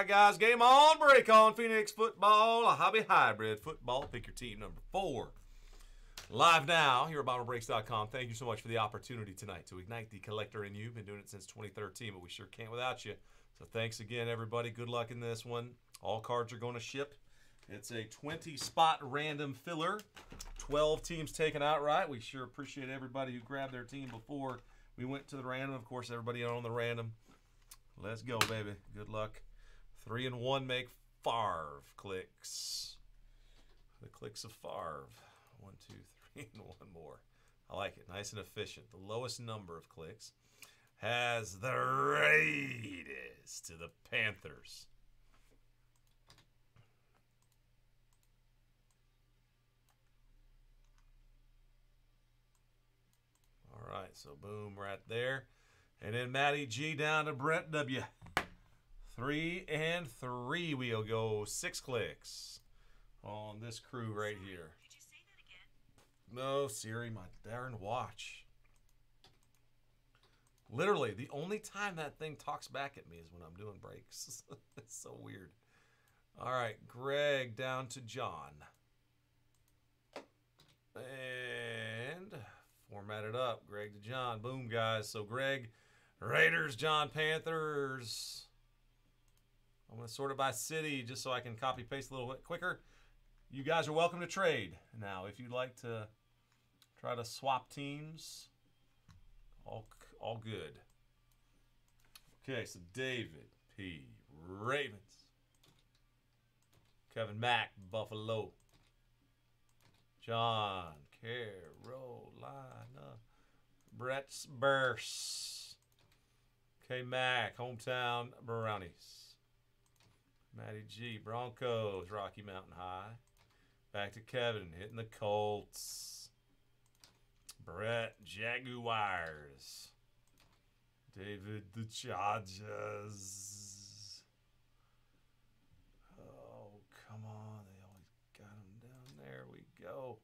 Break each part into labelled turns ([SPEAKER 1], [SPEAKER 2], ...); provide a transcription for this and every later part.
[SPEAKER 1] right, guys, game on, break on. Phoenix football, a hobby hybrid football. Pick your team number four. Live now here at BomberBreaks.com. Thank you so much for the opportunity tonight to ignite the collector in you. Been doing it since 2013, but we sure can't without you. So thanks again, everybody. Good luck in this one. All cards are going to ship. It's a 20 spot random filler. 12 teams taken outright. We sure appreciate everybody who grabbed their team before we went to the random. Of course, everybody on the random. Let's go, baby. Good luck. Three and one make Favre clicks. The clicks of Favre. One, two, three, and one more. I like it. Nice and efficient. The lowest number of clicks has the Raiders to the Panthers. All right, so boom right there. And then Matty G down to Brent W. Three and three. We'll go six clicks on this crew right here.
[SPEAKER 2] Could you say that again?
[SPEAKER 1] No, Siri, my darn watch. Literally, the only time that thing talks back at me is when I'm doing breaks. it's so weird. All right, Greg down to John. And format it up. Greg to John. Boom, guys. So, Greg, Raiders, John, Panthers. I'm going to sort it by city just so I can copy paste a little bit quicker. You guys are welcome to trade. Now, if you'd like to try to swap teams, all, all good. Okay, so David P. Ravens. Kevin Mack, Buffalo. John Carolina. Brett Burse. K. Mack, hometown Brownies. Matty G, Broncos, Rocky Mountain High. Back to Kevin, hitting the Colts. Brett, Jaguars. David, the Chargers. Oh, come on. They always got him down there. We go.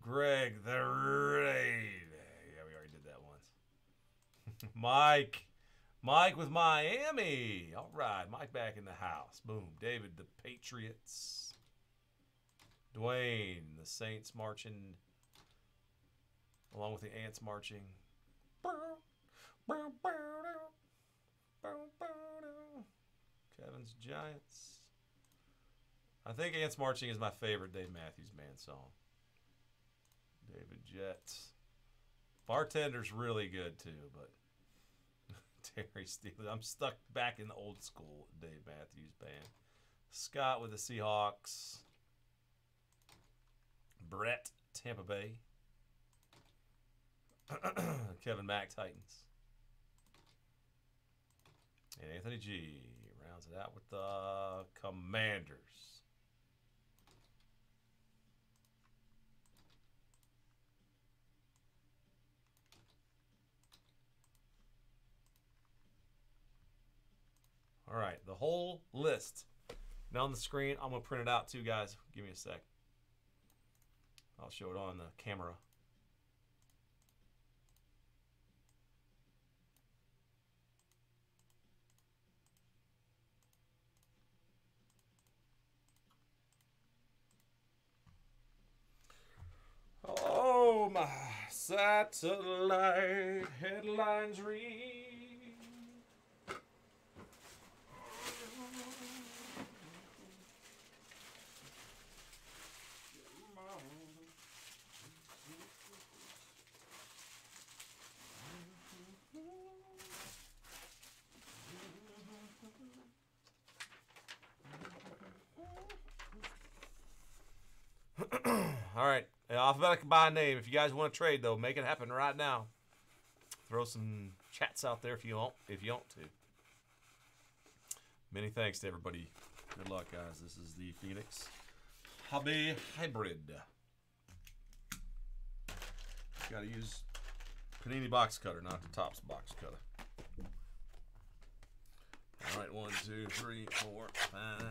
[SPEAKER 1] Greg, the Raid. Yeah, we already did that once. Mike. Mike with Miami. All right. Mike back in the house. Boom. David, the Patriots. Dwayne, the Saints marching along with the ants marching. Kevin's Giants. I think Ants Marching is my favorite Dave Matthews Band song. David Jets. Bartender's really good too, but Terry Steele. I'm stuck back in the old school Dave Matthews Band. Scott with the Seahawks. Brett, Tampa Bay. Kevin Mack, Titans. And Anthony G rounds it out with the Commanders. All right, the whole list. Now on the screen, I'm to print it out too, guys. Give me a sec. I'll show it on the camera. Oh, my satellite headlines read. All right, alphabetical by name. If you guys want to trade, though, make it happen right now. Throw some chats out there if you want. If you want to. Many thanks to everybody. Good luck, guys. This is the Phoenix Hobby Hybrid. Got to use Panini box cutter, not the Tops box cutter. All right, one, two, three, four, five.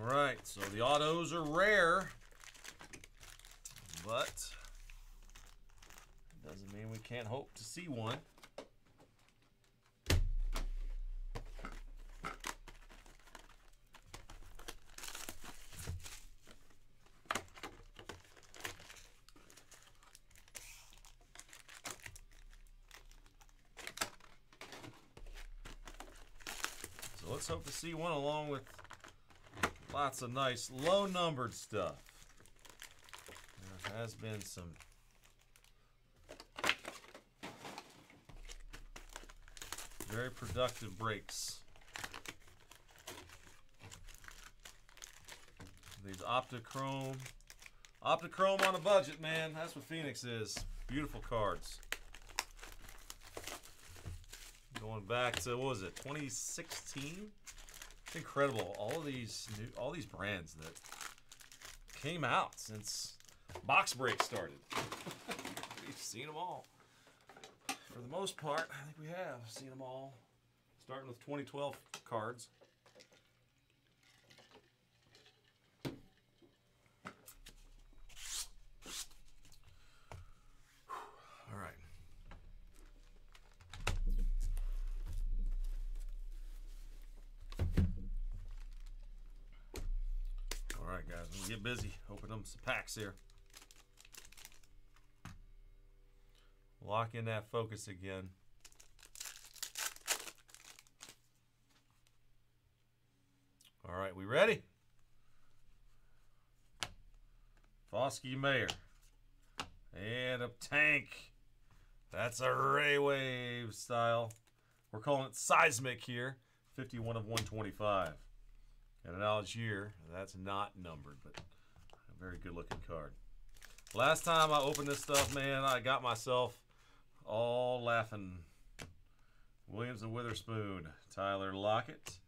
[SPEAKER 1] All right, so the autos are rare, but doesn't mean we can't hope to see one. So let's hope to see one along with lots of nice low numbered stuff. There has been some very productive breaks. These Optichrome. Optichrome on a budget, man. That's what Phoenix is. Beautiful cards. Going back to what was it, 2016? It's incredible. All of these new, all these brands that came out since box break started. We've seen them all. For the most part, I think we have seen them all. Starting with 2012 cards. All right. All right, guys, we'll get some packs here. Lock in that focus again. All right, we ready? Foskey Mayer. And a tank. That's a Ray Wave style. We're calling it seismic here. 51 of 125. And an Allgeier. That's not numbered, but very good looking card. Last time I opened this stuff, man, I got myself all laughing. Williams and Witherspoon, Tyler Lockett,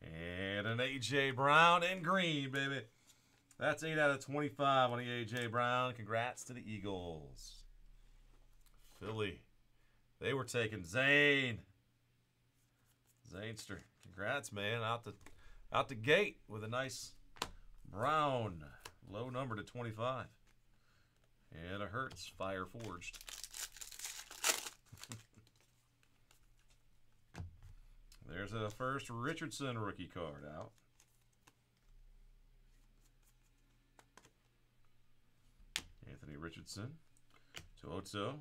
[SPEAKER 1] and an AJ Brown in green, baby. That's 8 out of 25 on the AJ Brown. Congrats to the Eagles. Philly. They were taking Zane. Zanester. Congrats, man. Out the out the gate with a nice brown low number to 25. And a Hurts Fire Forged. There's a first Richardson rookie card out. Anthony Richardson, Toto,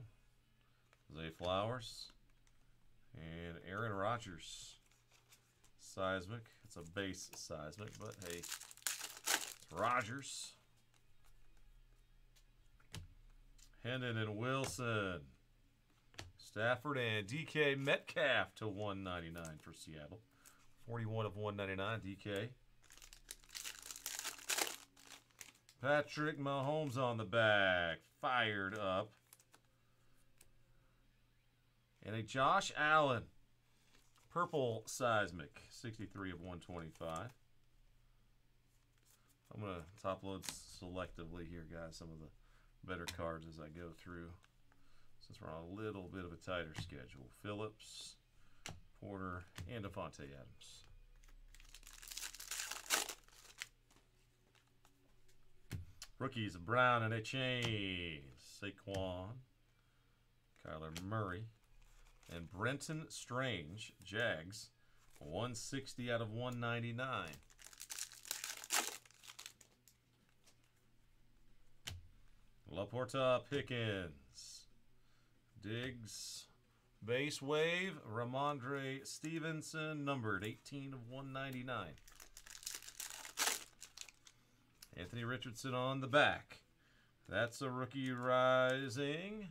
[SPEAKER 1] Zay Flowers, and Aaron Rodgers. Seismic. It's a base seismic, but hey, it's Rodgers. Hendon and Wilson. Stafford and DK Metcalf to 199 for Seattle. 41 of 199, DK. Patrick Mahomes on the back. Fired up. And a Josh Allen. Purple Seismic. 63 of 125. I'm going to top load selectively here, guys, some of the better cards as I go through since we're on a little bit of a tighter schedule. Phillips, Porter, and Davante Adams. Rookies, Brown and a chain. Saquon, Kyler Murray, and Brenton Strange, Jags, 160 out of 199. Laporta Pickens. Diggs. Base wave. Rhamondre Stevenson, numbered 18 of 199. Anthony Richardson on the back. That's a rookie rising.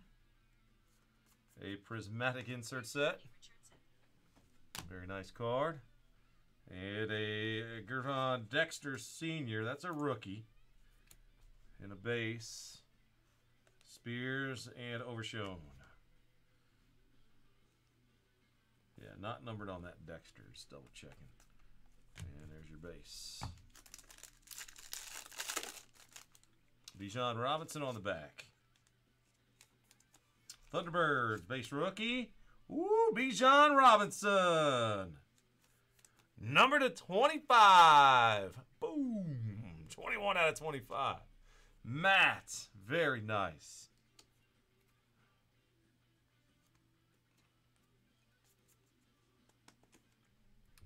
[SPEAKER 1] A prismatic insert set. Very nice card. And a Gervon Dexter Sr. That's a rookie. And a base. Spears and Overshown. Yeah, not numbered on that Dexter. Double checking. And there's your base. Bijan Robinson on the back. Thunderbirds base rookie. Ooh, Bijan Robinson. Number to 25. Boom. 21 out of 25. Matt. Very nice.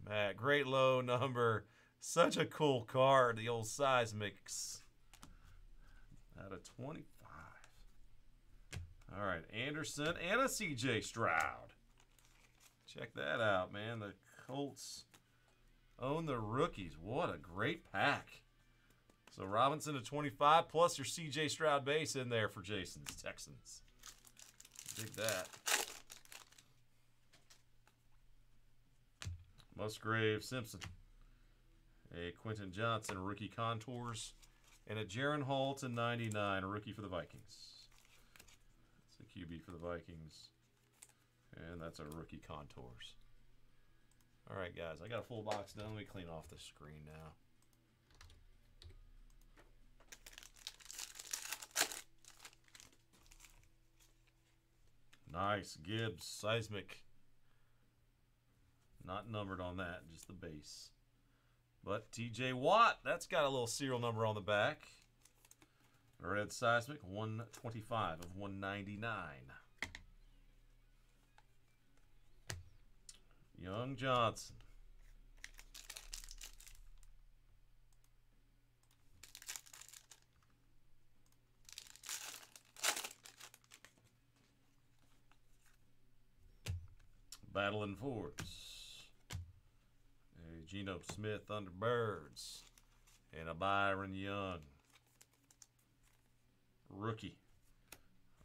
[SPEAKER 1] Matt, great low number. Such a cool card, the old Seismics. Out of 25. All right, Anderson and a CJ Stroud. Check that out, man. The Colts Own the rookies. What a great pack. So Robinson to 25 plus your CJ Stroud base in there for Jason's Texans. Dig that. Musgrave Simpson. A Quentin Johnston rookie contours. And a Jaren Hall to 99, a rookie for the Vikings. That's a QB for the Vikings. And that's a rookie contours. All right, guys, I got a full box done. Let me clean off the screen now. Nice. Gibbs, seismic. Not numbered on that, just the base. But TJ Watt, that's got a little serial number on the back. Red Seismic, 125 of 199. Young Johnson. Battling Forbes. A Geno Smith Thunderbirds. And a Byron Young. Rookie.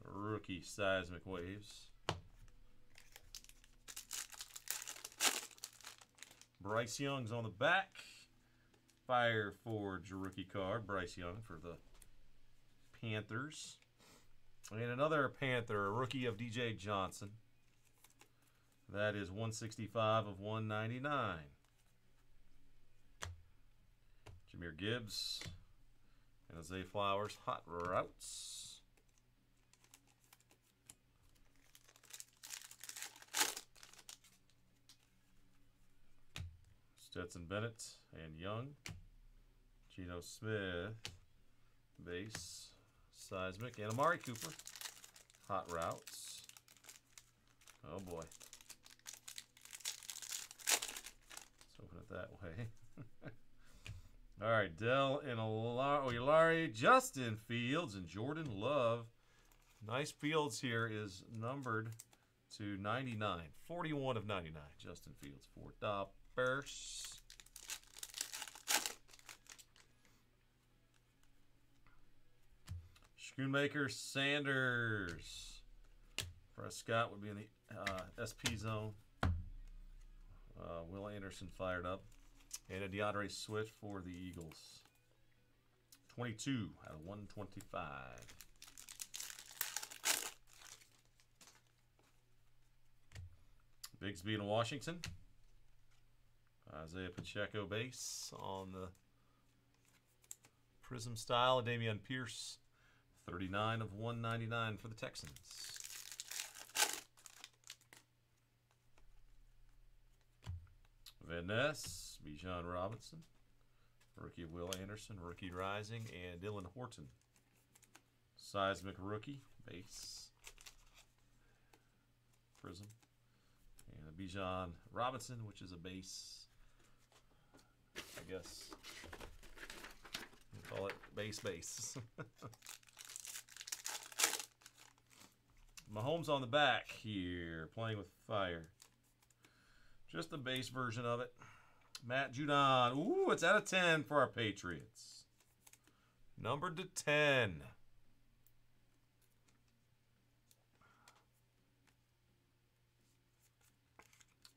[SPEAKER 1] Rookie Seismic Waves. Bryce Young's on the back. Fire Forge rookie card. Bryce Young for the Panthers. And another Panther, a rookie of DJ Johnson. That is 165 of 199. Jahmyr Gibbs and Zay Flowers Hot Routes. Stetson Bennett and Young. Geno Smith, base, seismic, and Amari Cooper, hot routes. Oh boy. Let's open it that way. All right, Dell and Ojulari, Justin Fields, and Jordan Love. Nice Fields here is numbered to 99. 41 of 99. Justin Fields, four dollars. Schoonmaker Sanders. Prescott would be in the uh, SP zone. Uh, Will Anderson fired up. And a DeAndre Swift for the Eagles. 22 out of 125. Bigsby in Washington. Isaiah Pacheco base on the Prism style. Dameon Pierce. 39 of 199 for the Texans. Van Ness, Bijan Robinson, rookie Will Anderson, rookie Rising, and Dylan Horton. Seismic rookie, base, Prism, and Bijan Robinson, which is a base, I guess. We'll call it base base. Mahomes on the back here, playing with fire. Just the base version of it. Matt Judon. Ooh, it's out of 10 for our Patriots. Numbered to 10.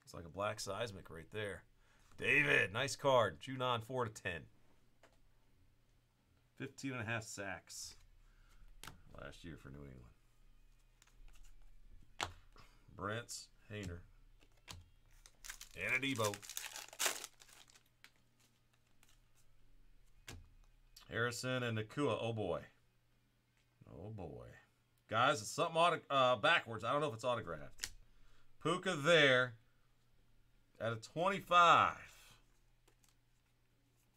[SPEAKER 1] It's like a black seismic right there. David, nice card. Judon 4 to 10. 15 and a half sacks last year for New England. Brents, Haener, and a Deebo. Harrison and Nacua. Oh boy. Oh boy. Guys, it's something auto- uh, backwards. I don't know if it's autographed. Puka there at a 25.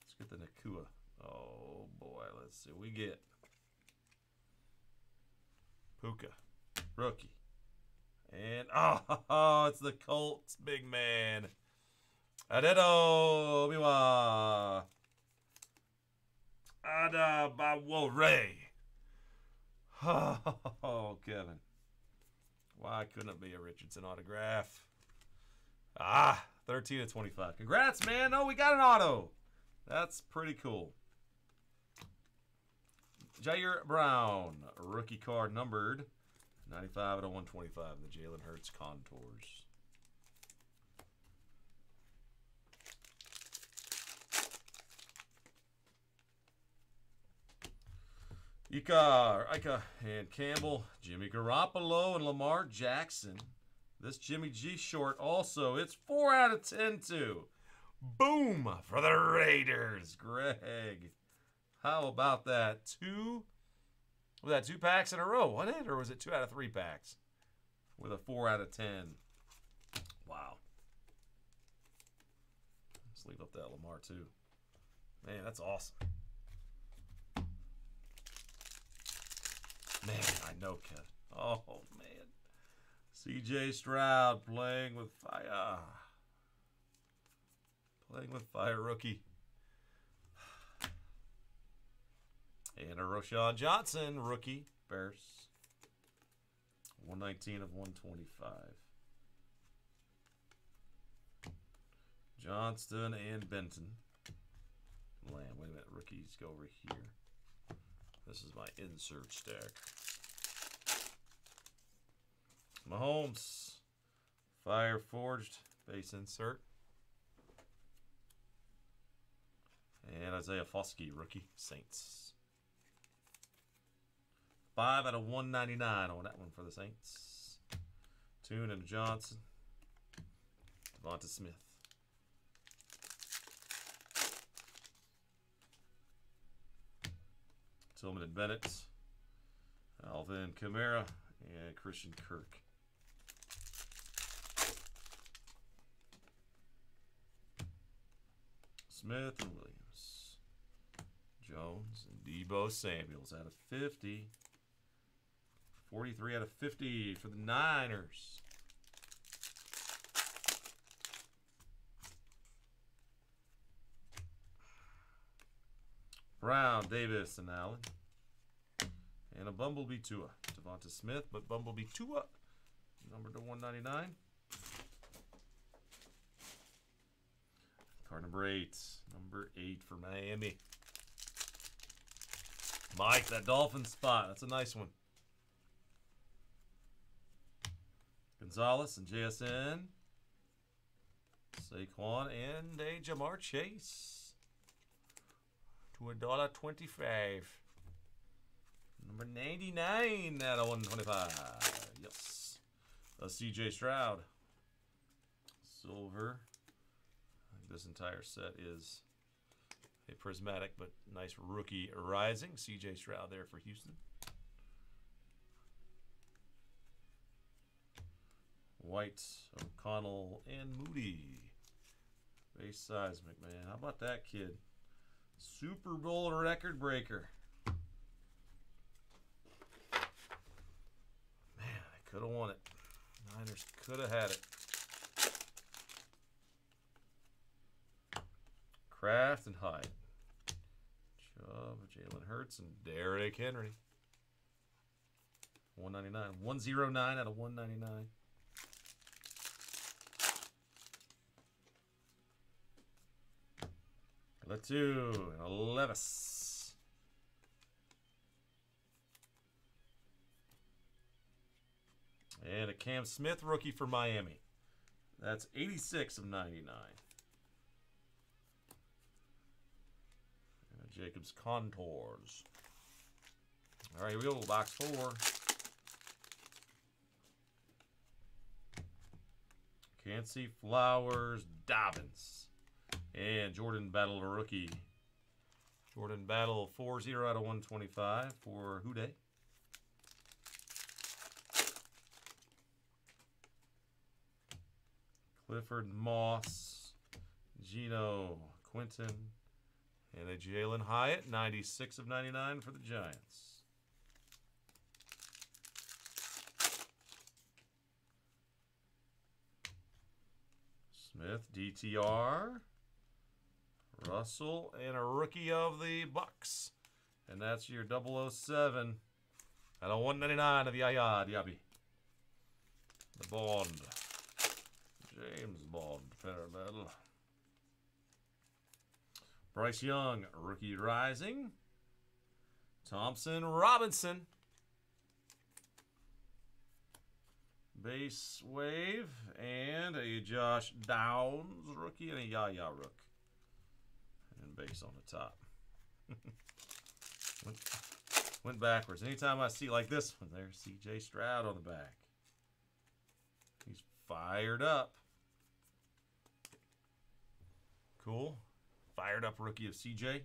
[SPEAKER 1] Let's get the Nacua. Oh boy. Let's see. We get Puka. Rookie. And oh, oh it's the Colts big man. Adedo Miwa. Adebawore. Oh, Kevin. Why couldn't it be a Richardson autograph? Ah, 13 to 25. Congrats, man. Oh, we got an auto. That's pretty cool. Jair Brown, rookie card numbered 95 out of 125 in the Jalen Hurts contours. Ika, Ika, and Campbell, Jimmy Garoppolo, and Lamar Jackson. This Jimmy G short also. It's 4 out of 10 too. Boom for the Raiders. Greg. How about that? Two was that two packs in a row, wasn't it? Or was it two out of three packs? With a four out of ten. Wow. Let's leave up that Lamar too. Man, that's awesome. Man, I know Kevin. Oh man. CJ Stroud playing with fire. Playing with fire rookie. And a Roschon Johnson, rookie, Bears. 119 of 125. Johnston and Benton. Lamb. Wait a minute. Rookies go over here. This is my insert stack. Mahomes. Fire Forged. Base insert. And Isaiah Foskey, rookie. Saints. Five out of 199 on that one for the Saints. Tune and Johnson. Devonta Smith. Tillman and Bennett. Alvin Kamara and Christian Kirk. Smith and Williams. Jones and Deebo Samuels out of 50. 43 out of 50 for the Niners. Brown, Davis, and Allen. And a Bumblebee Tua. Devonta Smith, but Bumblebee Tua, number to 199. Card number eight. Number eight for Miami. Mike, that Dolphin spot. That's a nice one. Gonzalez and JSN. Saquon and a Ja'Marr Chase. To a dollar twenty-five. Number 99 out of 125. Yes. A CJ Stroud. Silver. This entire set is a prismatic but nice rookie rising. CJ Stroud there for Houston. White, O'Connell, and Moody. Base seismic, man. How about that kid? Super Bowl record breaker. Man, I could have won it. Niners could have had it. Kraft and Hyde. Chubb, Jalen Hurts, and Derrick Henry. 199. 109 out of 199. Latu and a Levis. And a Cam Smith rookie for Miami. That's 86 of 99. And Jacobs contours. All right, here we go. Box four. Can't see Flowers, Dobbins. And Jordan Battle rookie. Jordan Battle 4 0 out of 125 for Houday. Clifford Moss, Gino Quinton, and a Jalen Hyatt, 96 of 99 for the Giants. Smith, DTR. Russell and a rookie of the Bucks. And that's your 007 and a 199 of the Yaya Diaby. The Bond. James Bond Parabellum. Bryce Young, rookie rising. Thompson Robinson. Base wave and a Josh Downs rookie and a Yaya Rook. Base on the top. went, went backwards. Anytime I see like this one, there's CJ Stroud on the back. He's fired up. Cool. Fired up rookie of CJ.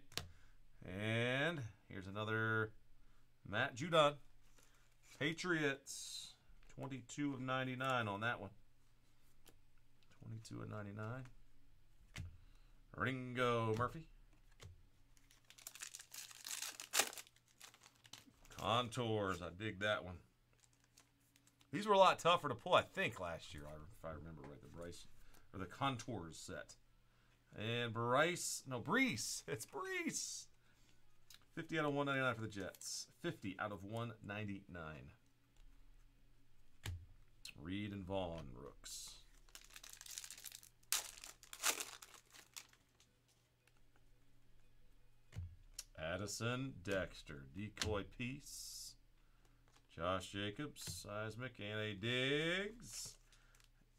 [SPEAKER 1] And here's another Matt Judon. Patriots. 22 of 99 on that one. 22 of 99. Ringo Murphy. Contours. I dig that one. These were a lot tougher to pull, I think, last year, if I remember right. The Bryce or the Contours set. And Bryce, no, Breece. It's Breece. 50 out of 199 for the Jets. 50 out of 199. Reed and Vaughn Rooks. Addison, Dexter, decoy piece. Josh Jacobs, seismic, and a Diggs.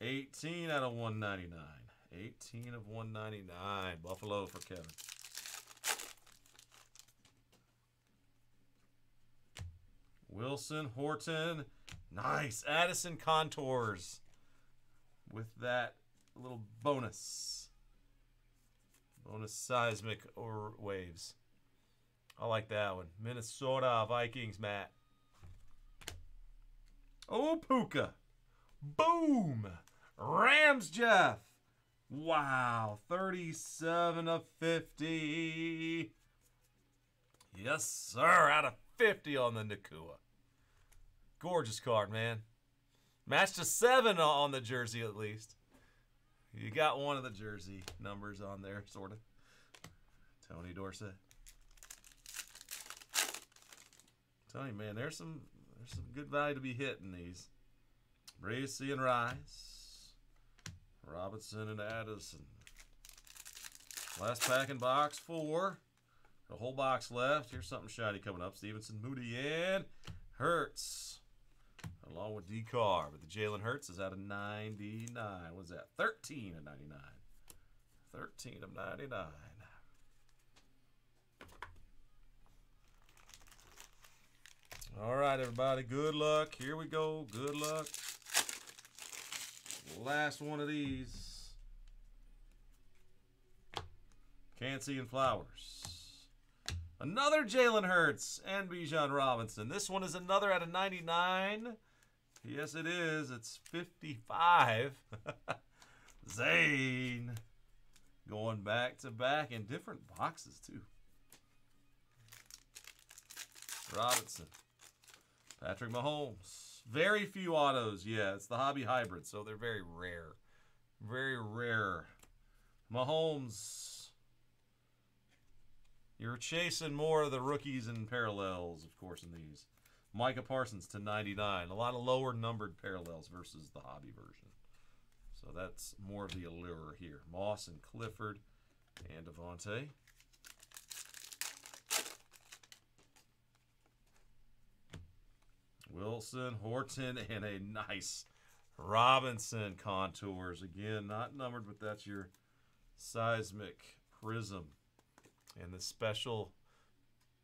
[SPEAKER 1] 18 out of 199. 18 of 199. Buffalo for Kevin. Wilson, Horton, nice. Addison contours with that little bonus. Bonus seismic or waves. I like that one. Minnesota Vikings, Matt. Oh, Puka. Boom. Rams, Jeff. Wow. 37 of 50. Yes, sir. Out of 50 on the Nacua. Gorgeous card, man. Matched a 7 on the jersey, at least. You got one of the jersey numbers on there, sort of. Tony Dorsett. Tell you, man, there's some there's some good value to be hitting these. Bracy and Rice. Robinson and Addison. Last pack in box four. A whole box left. Here's something shiny coming up. Stevenson, Moody, and Hurts. Along with D Car. But the Jalen Hurts is out of 99. What's that? 13 of 99. 13 of 99. All right, everybody. Good luck. Here we go. Good luck. Last one of these. Cancy and Flowers. Another Jalen Hurts and Bijan Robinson. This one is another out of 99. Yes, it is. It's 55. Zane. Going back to back in different boxes, too. Robinson. Patrick Mahomes. Very few autos. Yeah, it's the hobby hybrid, so they're very rare. Very rare. Mahomes. You're chasing more of the rookies and parallels, of course, in these. Micah Parsons to 99. A lot of lower numbered parallels versus the hobby version. So that's more of the allure here. Moss and Clifford and Devontae. Wilson, Horton, and a nice Robinson contours. Again, not numbered, but that's your seismic prism and the special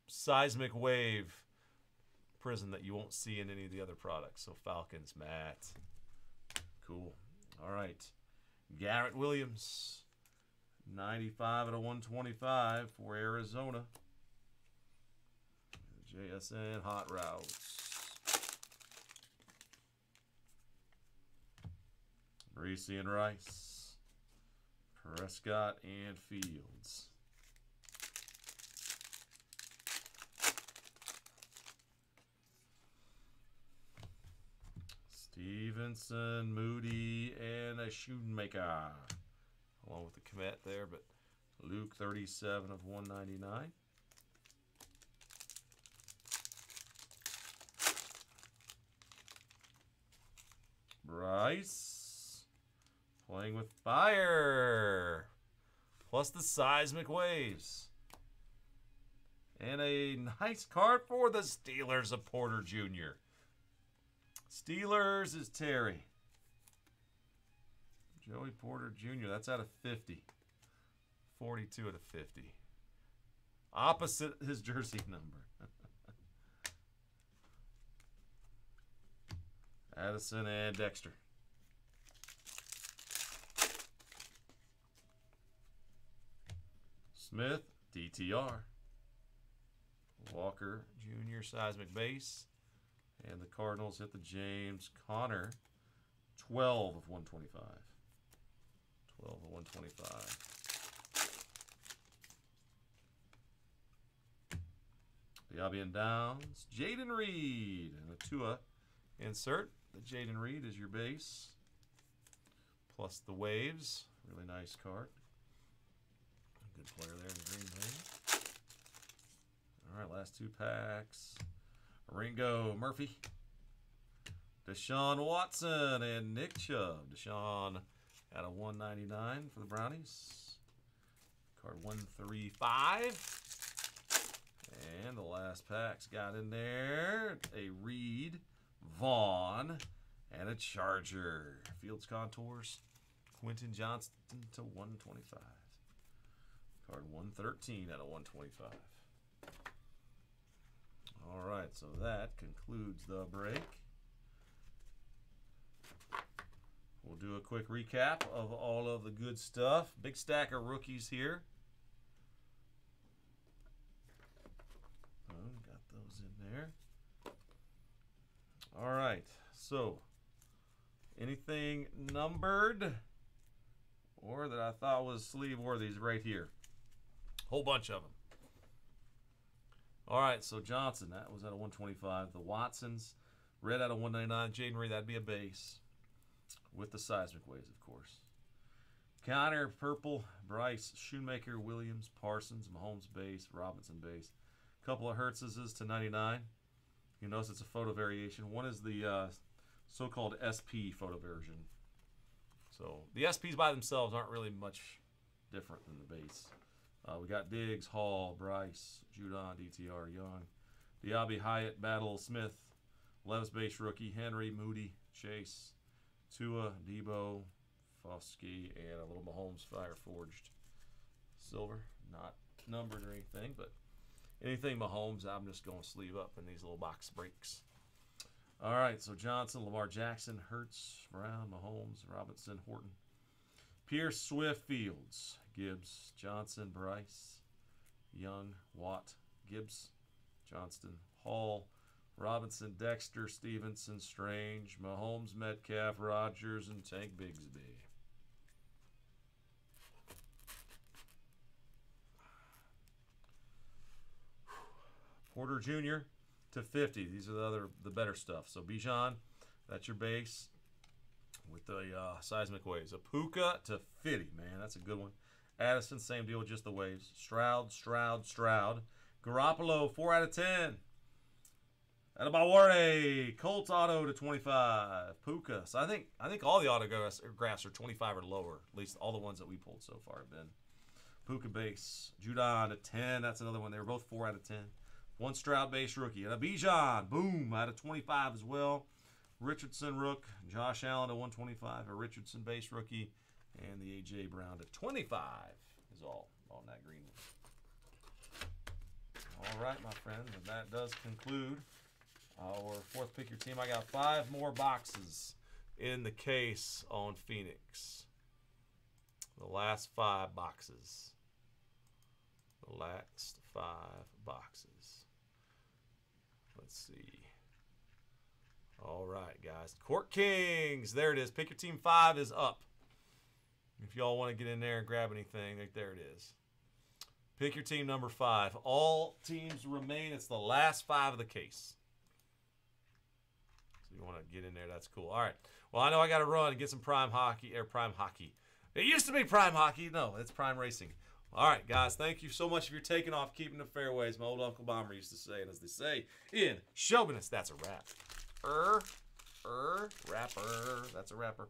[SPEAKER 1] seismic wave prism that you won't see in any of the other products. So Falcons, Matt. Cool. All right. Garrett Williams, 95 out of 125 for Arizona. JSN Hot Routes. Reese and Rice. Prescott and Fields. Stevenson, Moody, and a Shoemaker. Along with the Komet there, but Luke 37 of 199. Bryce, Playing with fire. Plus the seismic waves. And a nice card for the Steelers of Porter Jr. Steelers is Terry. Joey Porter Jr. That's out of 50. 42 out of 50. Opposite his jersey number. Addison and Dexter. Smith, DTR. Walker Jr. seismic base. And the Cardinals hit the James Conner. 12 of 125. 12 of 125. The Albion Downs, Jayden Reed, and a Tua insert. The Jayden Reed is your base, plus the Waves. Really nice card. Good player there in the green. All right, last two packs. Ringo Murphy, Deshaun Watson, and Nick Chubb. Deshaun at a 199 for the Brownies. Card 135. And the last packs got in there a Reed, Vaughn, and a Charger. Fields contours, Quentin Johnston to 125. Card 113 out of 125. All right, so that concludes the break. We'll do a quick recap of all of the good stuff. Big stack of rookies here. Oh, got those in there. All right, so anything numbered or that I thought was sleeve worthy is right here. Whole bunch of them. All right, so Johnson, that was at a 125. The Watsons, red out of 199. Jayden Reed, that'd be a base with the seismic waves, of course. Conner, purple. Bryce, Shoemaker, Williams, Parsons, Mahomes base, Robinson base. Couple of Hertzes to 99. You notice it's a photo variation. One is the uh, so-called SP photo version. So the SPs by themselves aren't really much different than the base. Uh, we got Diggs, Hall, Bryce, Judon, DTR, Young, Diaby, Hyatt, Battle, Smith, Levis base rookie, Henry, Moody, Chase, Tua, Deebo, Foskey, and a little Mahomes Fire Forged silver. Not numbered or anything, but anything Mahomes, I'm just going to sleeve up in these little box breaks. All right, so Johnson, Lamar Jackson, Hurts, Brown, Mahomes, Robinson, Horton, Pierce, Swift, Fields, Gibbs, Johnson, Bryce, Young, Watt, Gibbs, Johnston, Hall, Robinson, Dexter, Stevenson, Strange, Mahomes, Metcalf, Rodgers, and Tank Bigsby. Porter Jr. to 50. These are the other the better stuff. So Bijan, that's your base with the uh, seismic waves. A Puka to 50, man, that's a good one. Addison, same deal, just the waves. Stroud, Stroud, Stroud. Garoppolo, 4 out of 10. Adebawore, Colts auto to 25. Puka. So I think I think all the autographs graphs are 25 or lower. At least all the ones that we pulled so far have been. Puka base. Judon to 10. That's another one. They were both 4 out of 10. One Stroud base rookie. And a Bijan, boom, out of 25 as well. Richardson rook. Josh Allen to 125. A Richardson base rookie. And the A.J. Brown to 25 is all on that green one. All right, my friends. And that does conclude our fourth pick your team. I got five more boxes in the case on Phoenix. The last five boxes. The last five boxes. Let's see. All right, guys. Court Kings. There it is. Pick your team five is up. If y'all want to get in there and grab anything, like there it is. Pick your team number five. All teams remain. It's the last five of the case. So you want to get in there, that's cool. All right. Well, I know I got to run and get some prime hockey or prime hockey. It used to be prime hockey. No, it's prime racing. All right, guys. Thank you so much for your taking off, keeping the fairways. My old Uncle Bomber used to say, and as they say in business, that's a wrap. Er, er, rapper. That's a rapper.